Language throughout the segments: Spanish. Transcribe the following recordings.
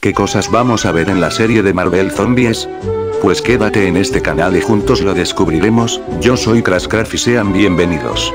¿Qué cosas vamos a ver en la serie de Marvel Zombies? Pues quédate en este canal y juntos lo descubriremos, yo soy Crashcraft y sean bienvenidos.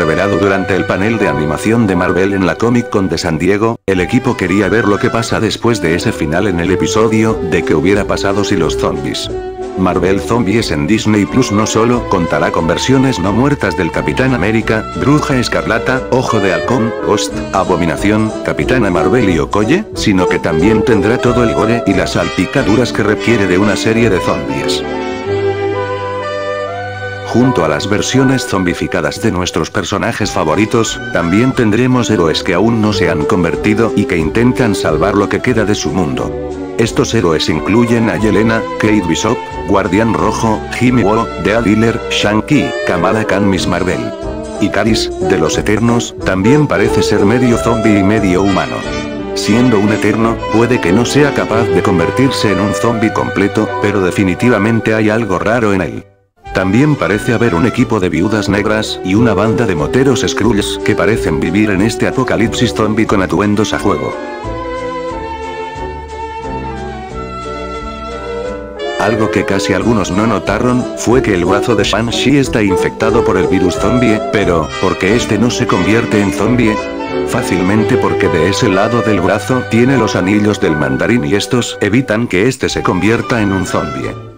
Revelado durante el panel de animación de Marvel en la Comic Con de San Diego, el equipo quería ver lo que pasa después de ese final en el episodio, de qué hubiera pasado si los zombies. Marvel Zombies en Disney Plus no solo contará con versiones no muertas del Capitán América, Bruja Escarlata, Ojo de Halcón, Ghost, Abominación, Capitana Marvel y Okoye, sino que también tendrá todo el gore y las salpicaduras que requiere de una serie de zombies. Junto a las versiones zombificadas de nuestros personajes favoritos, también tendremos héroes que aún no se han convertido y que intentan salvar lo que queda de su mundo. Estos héroes incluyen a Yelena, Kate Bishop, Guardián Rojo, Jimmy Woo, Deadiller, Shang-Chi, Kamala Khan Miss Marvel. Y Caris, de los Eternos, también parece ser medio zombie y medio humano. Siendo un eterno, puede que no sea capaz de convertirse en un zombie completo, pero definitivamente hay algo raro en él. También parece haber un equipo de viudas negras y una banda de moteros Skrulls que parecen vivir en este apocalipsis zombie con atuendos a juego. Algo que casi algunos no notaron, fue que el brazo de Shang-Chi está infectado por el virus zombie, pero, ¿por qué este no se convierte en zombie? Fácilmente porque de ese lado del brazo tiene los anillos del mandarín y estos evitan que este se convierta en un zombie.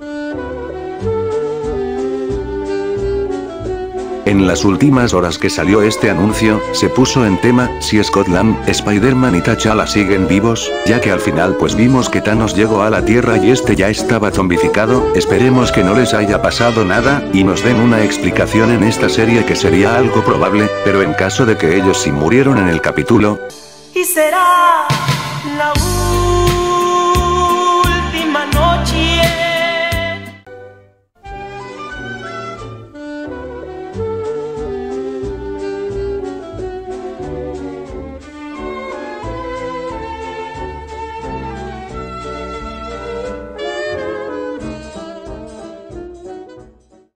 En las últimas horas que salió este anuncio, se puso en tema, si Scott Lang, Spider-Man y T'Challa siguen vivos, ya que al final pues vimos que Thanos llegó a la Tierra y este ya estaba zombificado, esperemos que no les haya pasado nada, y nos den una explicación en esta serie que sería algo probable, pero en caso de que ellos sí murieron en el capítulo, y será la